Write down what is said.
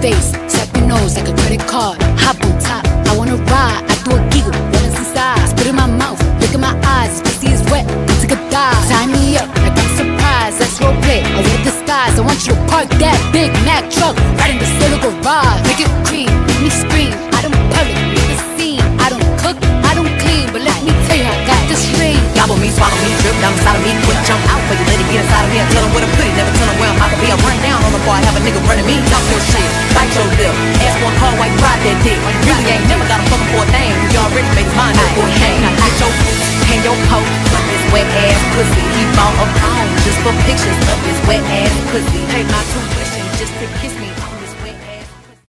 face. Slap your nose like a credit card. Hop on top, I wanna ride. Park that Big Mack truck right in the silver garage. Make it cream, make me scream. I don't public, make a scene. I don't cook, I don't clean, but let me tell you, I got this ring. Gobble me, swallow me, drip down inside of me, quick jump out for you, let it get inside of me. I tell where to put it, never tell them where I'm about to be. I run down on the bar, have a nigga running me, talk your shit, bite your lip. Ask one call while you ride that dick. Really ain't never got a fucking for a thing. You already made his mind up for a hang. Now get your hang your but this wet ass pussy. He bought a phone just for pictures of his wet ass pussy. Pay my tuition just to kiss me.